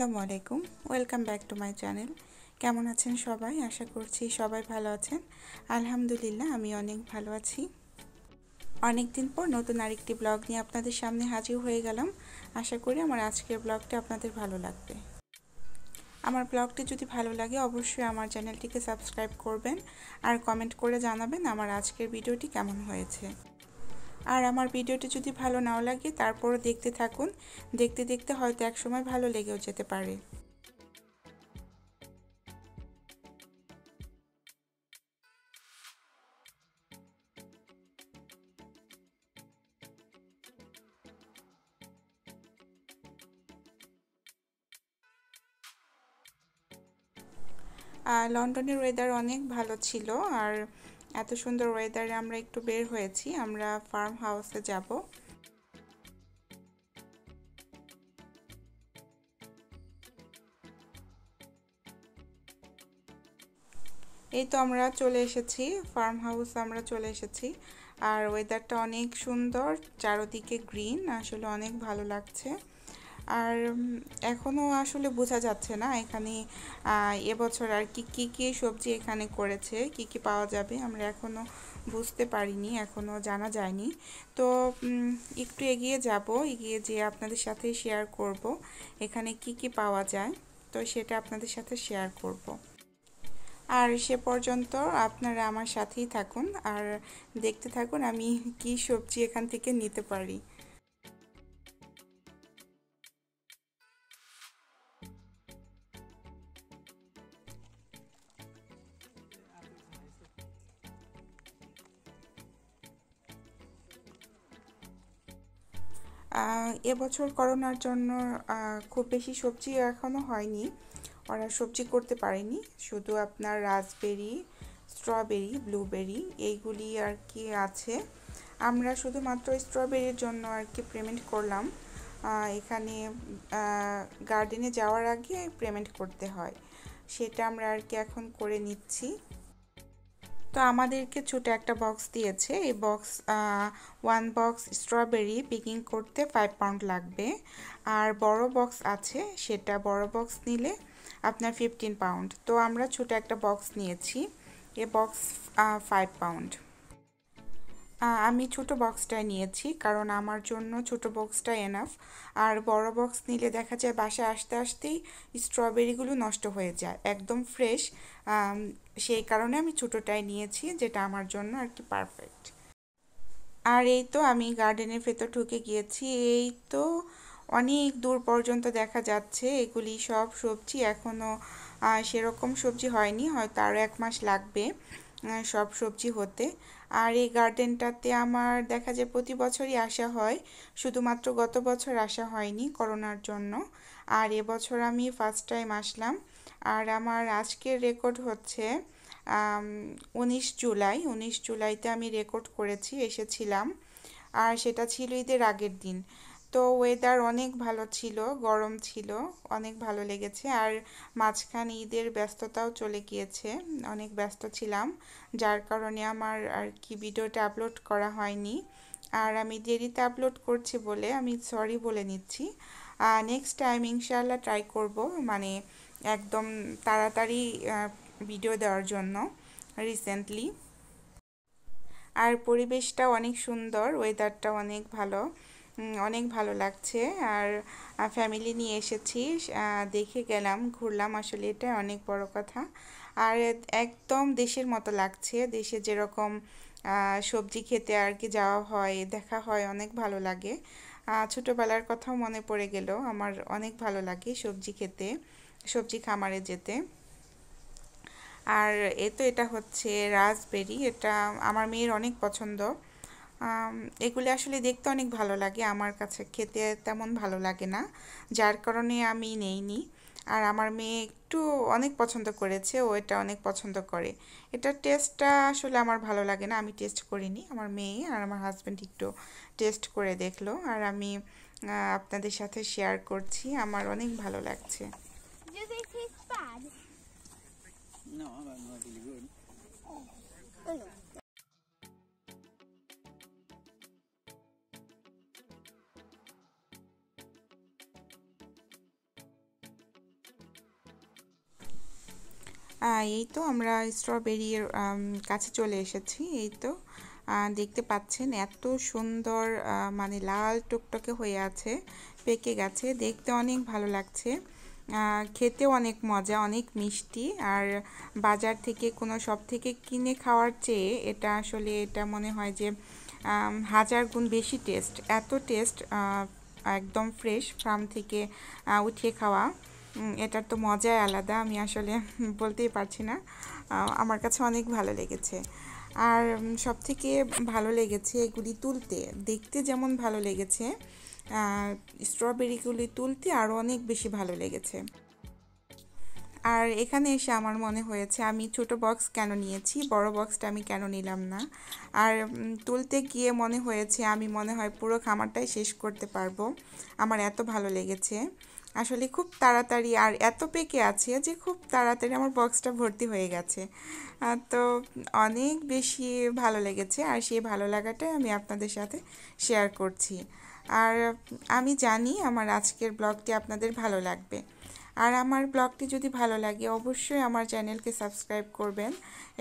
আসসালামু আলাইকুম। Welcome back to my channel কেমন আছেন সবাই? আশা করছি সবাই ভালো আছেন। আলহামদুলিল্লাহ, আমি অনেক ভালো আছি। অনেক দিন পর নতুন আরেকটি ব্লগ নিয়ে আপনাদের সামনে হাজির হয়ে গেলাম। আশা করি আমার আজকের ব্লগটা আপনাদের ভালো লাগবে। আমার ব্লগটি যদি ভালো লাগে, অবশ্যই আমার চ্যানেলটিকে সাবস্ক্রাইব করবেন। আর কমেন্ট করে জানাবেন আমার আজকের ভিডিওটি কেমন হয়েছে। আর আমার ভিডিওটি যদি ভালো নাও লাগে, তারপরও দেখতে থাকুন। দেখতে দেখতে হয়তো একসময় ভালো লেগেও যেতে পারে। আর লন্ডনের ওয়েদার অনেক ভালো ছিল, আর এত সুন্দর ওয়েদারে আমরা একটু বের হয়েছি, আমরা ফার্ম হাউসে যাব। এই তো আমরা চলে এসেছি ফার্ম হাউস আমরা চলে এসেছি। আর ওয়েদারটা অনেক সুন্দর, চারোদিকে গ্রিন আসলে অনেক ভালো লাগছে। আর এখনও আসলে বোঝা যাচ্ছে না এখানে এবছর আর কি কি কি সবজি এখানে করেছে, কি কি পাওয়া যাবে আমরা এখনও বুঝতে পারিনি এখনও জানা যায়নি। তো একটু এগিয়ে যাব, এগিয়ে যেয়ে আপনাদের সাথে শেয়ার করব এখানে কি কি পাওয়া যায়, তো সেটা আপনাদের সাথে শেয়ার করব। আর সে পর্যন্ত আপনারা আমার সাথেই থাকুন, আর দেখতে থাকুন আমি কি সবজি এখান থেকে নিতে পারি। এবছর করোনার জন্য খুব বেশি সবজি এখনও হয়নি। ওরা সবজি করতে পারেনি। শুধু আপনার রাসবেরি, স্ট্রবেরি, ব্লুবেরি এইগুলি আর কি আছে। আমরা শুধুমাত্র স্ট্রবেরির জন্য আর কি পেমেন্ট করলাম। এখানে গার্ডেনে যাওয়ার আগে পেমেন্ট করতে হয়। সেটা আমরা আর কি এখন করে নিচ্ছি। তো আমাদেরকে ছোট একটা বক্স দিয়েছে। এই box one box strawberry picking করতে ফাইভ পাউন্ড লাগবে। আর বড় বক্স আছে, সেটা বড় বক্স নিলে আপনার ফিফটিন পাউন্ড তো আমরা ছোট একটা বক্স নিয়েছি। এ বক্স ফাইভ পাউন্ড আমি ছোট বক্সটাই নিয়েছি, কারণ আমার জন্য ছোট বক্সটা এনাফ আর বড় বক্স নিলে দেখা যায় বাসায় আসতে আসতেই স্ট্রবেরিগুলো নষ্ট হয়ে যায়, একদম ফ্রেশ সেই কারণে আমি ছোটোটাই নিয়েছি, যেটা আমার জন্য আর কি পারফেক্ট আর এই তো আমি গার্ডেনের ভেতর ঢুকে গিয়েছি, এই তো অনেক দূর পর্যন্ত দেখা যাচ্ছে, এগুলি সব সবজি এখনও সেরকম সবজি হয়নি, হয়তো আরও এক মাস লাগবে। সব সবজি হতে। আর এই গার্ডেনটাতে আমার দেখা যায় প্রতি বছরই আসা হয়। শুধুমাত্র গত বছর আসা হয়নি করোনার জন্য। আর এবছর আমি ফার্স্ট টাইম আসলাম। আর আমার আজকের রেকর্ড হচ্ছে উনিশ জুলাই। উনিশ জুলাইতে আমি রেকর্ড করেছি, এসেছিলাম। আর সেটা ছিল ঈদের আগের দিন। তো ওয়েদার অনেক ভালো ছিল, গরম ছিল, অনেক ভালো লেগেছে। আর মাঝখানে ঈদের ব্যস্ততাও চলে গিয়েছে, অনেক ব্যস্ত ছিলাম, যার কারণে আমার আর কি ভিডিওটা আপলোড করা হয়নি। আর আমি দেরিতে আপলোড করছি বলে আমি সরি বলে নিচ্ছি। নেক্সট টাইম ইনশাল্লাহ ট্রাই করব মানে একদম তাড়াতাড়ি ভিডিও দেওয়ার জন্য রিসেন্টলি আর পরিবেশটা অনেক সুন্দর ওয়েদারটা অনেক ভালো। অনেক ভালো লাগছে। আর ফ্যামিলি নিয়ে এসেছি দেখে গেলাম, ঘুরলাম, আসলে এটা অনেক বড় কথা। আর একদম দেশের মতো লাগছে, দেশে যেরকম সবজি খেতে আর কি যাওয়া হয়, দেখা হয়, অনেক ভালো লাগে। ছোটোবেলার কথাও মনে পড়ে গেল, আমার অনেক ভালো লাগে সবজি খেতে, সবজি খামারে যেতে। আর এ তো এটা হচ্ছে রাজবেরি এটা আমার মেয়ের অনেক পছন্দ। এগুলি আসলে দেখতে অনেক ভালো লাগে আমার কাছে। খেতে তেমন ভালো লাগে না যার কারণে আমি নেইনি। আর আমার মেয়ে একটু অনেক পছন্দ করেছে ও এটা অনেক পছন্দ করে। এটার টেস্টটা আসলে আমার ভালো লাগে না আমি টেস্ট করিনি। আমার মেয়ে আর আমার হাজব্যান্ড একটু টেস্ট করে দেখল আর আমি আপনাদের সাথে শেয়ার করছি। আমার অনেক ভালো লাগছে। এই তো আমরা স্ট্রবেরির কাছে চলে এসেছি, এই তো। দেখতে পাচ্ছেন এত সুন্দর মানে লাল টুকটকে হয়ে আছে, পেকে গেছে, দেখতে অনেক ভালো লাগছে। খেতে অনেক মজা, অনেক মিষ্টি, আর বাজার থেকে কোনো সব থেকে কিনে খাওয়ার চেয়ে এটা আসলে এটা মনে হয় যে হাজার গুণ বেশি টেস্ট এত টেস্ট একদম ফ্রেশ ফার্ম থেকে উঠিয়ে খাওয়া। এটার তো মজাই আলাদা, আমি আসলে বলতেই পারছি না। আমার কাছে অনেক ভালো লেগেছে। আর সব থেকে ভালো লেগেছে এগুলি তুলতে, দেখতে যেমন ভালো লেগেছে স্ট্রবেরিগুলি তুলতে আরও অনেক বেশি ভালো লেগেছে। আর এখানে এসে আমার মনে হয়েছে, আমি ছোট বক্স কেন নিয়েছি, বড় বক্সটা আমি কেন নিলাম না? আর তুলতে গিয়ে মনে হয়েছে, আমি মনে হয় পুরো খামারটাই শেষ করতে পারব। আমার এত ভালো লেগেছে। আসলে খুব তাড়াতাড়ি আর এত পেকে আছে যে খুব তাড়াতাড়ি আমার বক্সটা ভর্তি হয়ে গেছে। তো অনেক বেশি ভালো লেগেছে আর সেই ভালো লাগাটাই আমি আপনাদের সাথে শেয়ার করছি। আর আমি জানি আমার আজকের ব্লগটি আপনাদের ভালো লাগবে। আর আমার ব্লগটি যদি ভালো লাগে অবশ্যই আমার চ্যানেলকে সাবস্ক্রাইব করবেন।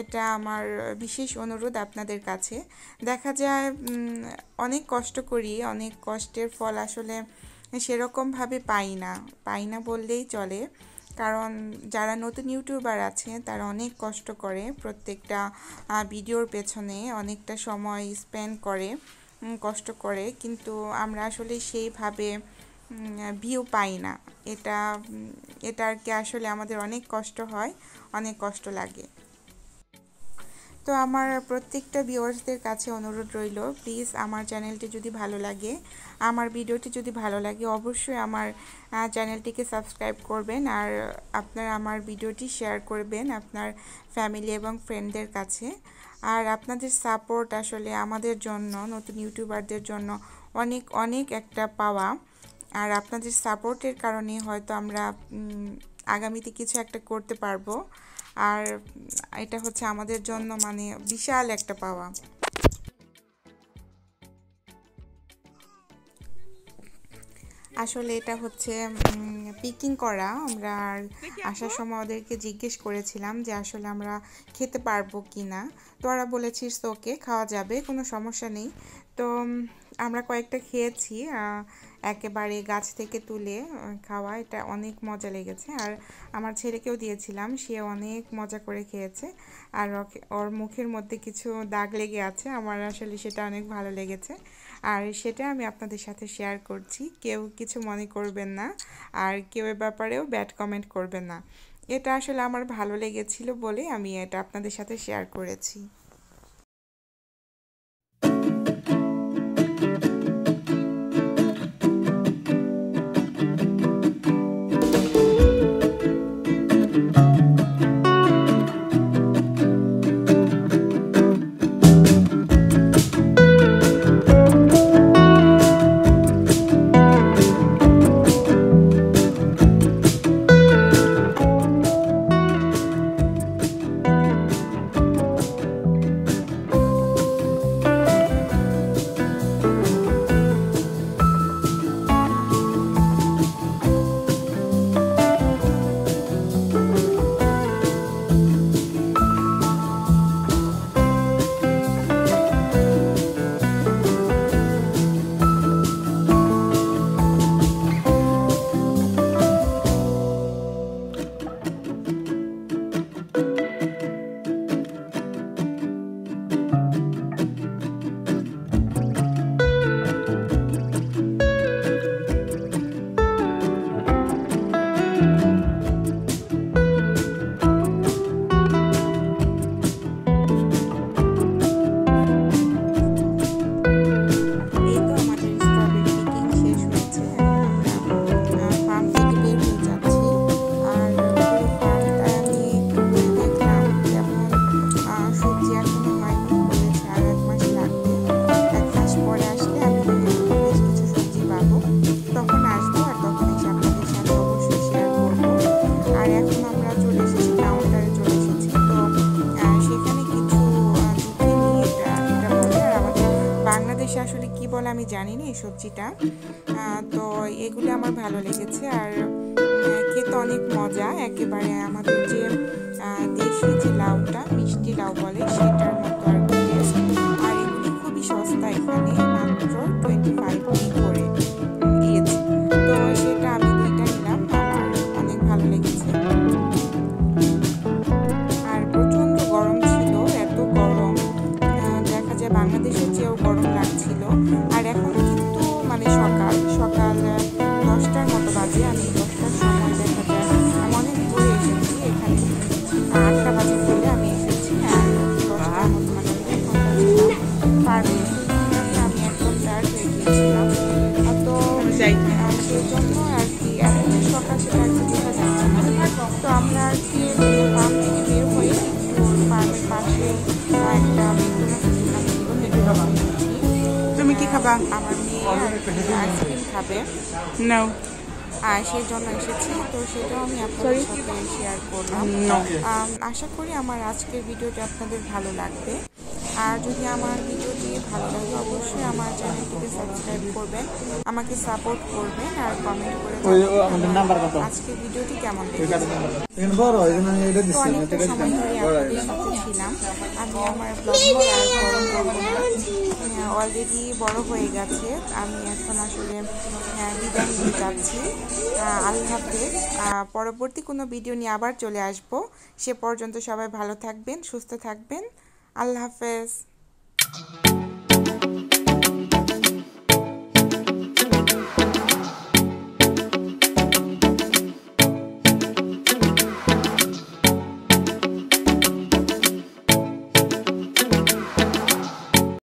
এটা আমার বিশেষ অনুরোধ আপনাদের কাছে। দেখা যায় অনেক কষ্ট করি, অনেক কষ্টের ফল আসলে সেরকমভাবে পাই না। পাই না বললেই চলে। কারণ যারা নতুন ইউটিউবার আছে, তারা অনেক কষ্ট করে প্রত্যেকটা ভিডিওর পেছনে অনেকটা সময় স্পেন্ড করে কষ্ট করে। কিন্তু আমরা আসলে সেইভাবে ভিউ পাই না। এটা এটা আর কি আসলে আমাদের অনেক কষ্ট হয়, অনেক কষ্ট লাগে। তো আমার প্রত্যেকটা ভিউয়ার্সদের কাছে অনুরোধ রইল প্লিজ আমার চ্যানেলটি যদি ভালো লাগে, আমার ভিডিওটি যদি ভালো লাগে, অবশ্যই আমার চ্যানেলটিকে সাবস্ক্রাইব করবেন আর আপনার আমার ভিডিওটি শেয়ার করবেন আপনার ফ্যামিলি এবং ফ্রেন্ডদের কাছে। আর আপনাদের সাপোর্ট আসলে আমাদের জন্য, নতুন ইউটিউবারদের জন্য অনেক অনেক একটা পাওয়া। আর আপনাদের সাপোর্টের কারণে হয়তো আমরা আগামীতে কিছু একটা করতে পারব। আর এটা হচ্ছে আমাদের জন্য মানে বিশাল একটা পাওয়া। আসলে এটা হচ্ছে পিকিং করা। আমরা আসার সময় ওদেরকে জিজ্ঞেস করেছিলাম যে আসলে আমরা খেতে পারব কি না তো ওরা বলেছিস ওকে, খাওয়া যাবে, কোনো সমস্যা নেই। তো আমরা কয়েকটা খেয়েছি একেবারে গাছ থেকে তুলে খাওয়া, এটা অনেক মজা লেগেছে। আর আমার ছেলেকেও দিয়েছিলাম, সে অনেক মজা করে খেয়েছে। আর ওর মুখের মধ্যে কিছু দাগ লেগে আছে, আমার আসলে সেটা অনেক ভালো লেগেছে। আর সেটা আমি আপনাদের সাথে শেয়ার করছি, কেউ কিছু মনে করবেন না, আর কেউ এ ব্যাপারেও ব্যাড কমেন্ট করবেন না। এটা আসলে আমার ভালো লেগেছিল বলে আমি এটা আপনাদের সাথে শেয়ার করেছি। সবজিটা। তো এগুলো আমার ভালো লেগেছে আর খেতে অনেক মজা। একেবারে আমাদের যে দেশি যে লাউটা, মিষ্টি লাউ বলে, সেটার মতো আর কি আর এগুলি খুবই সস্তা এখানে। তুমি আমার মেয়ে আইসক্রিম খাবে। নাও আর সেই জন্য এসেছি তো সেটাও আমি আপনাদের সাথে শেয়ার করলাম। আশা করি আমার আজকের ভিডিওটি আপনাদের ভালো লাগবে। আর যদি আমার ভিডিওটি ভালো লাগে অবশ্যই আমার চ্যানেলটিকে সাবস্ক্রাইব করবেন আমাকে সাপোর্ট করবেন আর কমেন্ট করে ওই, আমাদের নাম্বার কত? আজকের ভিডিওটি কেমন অনেকটা এটা সময় ধরে আপনাদের সাথে ছিলাম। আমি আমার ব্লগ আর বড় করব না। অলরেডি বড় হয়ে গেছে। আমি এখন আসলে আহ, বিদায় নিতে যাচ্ছি। আল্লাহ হাফেজ। পরবর্তী কোনো ভিডিও নিয়ে আবার চলে আসব। সে পর্যন্ত সবাই ভালো থাকবেন সুস্থ থাকবেন। আল্লাহ হাফেজ